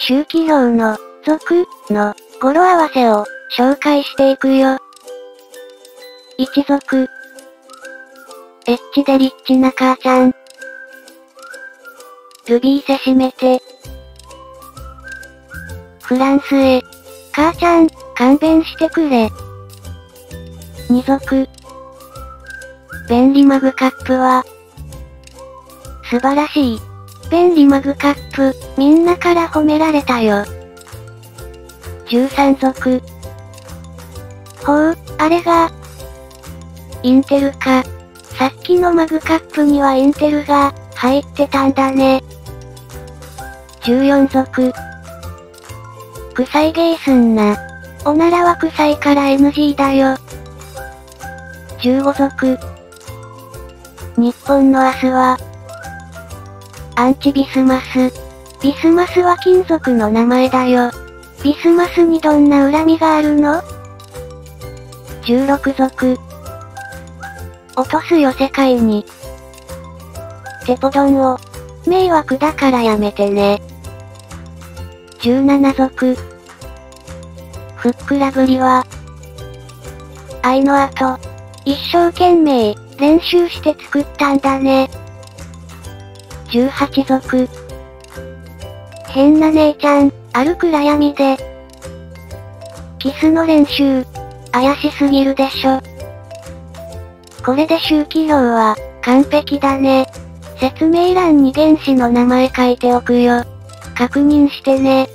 周期表の、属、の、語呂合わせを、紹介していくよ。一族。エッチでリッチな母ちゃん。ルビーせしめて。フランスへ。母ちゃん、勘弁してくれ。二族。便利マグカップは、素晴らしい。便利マグカップ、みんなから褒められたよ。13族。ほう、あれが、インテルか。さっきのマグカップにはインテルが、入ってたんだね。14族。臭いゲーすんな。おならは臭いから NG だよ。15族。日本の明日は、アンチビスマス。ビスマスは金属の名前だよ。ビスマスにどんな恨みがあるの ?16 族。落とすよ世界に。テポドンを。迷惑だからやめてね。17族。ふっくらぶりは、愛の後、一生懸命、練習して作ったんだね。18族。変な姉ちゃん、ある暗闇で。キスの練習、怪しすぎるでしょ。これで周期表は、完璧だね。説明欄に原子の名前書いておくよ。確認してね。